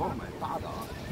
我买大的。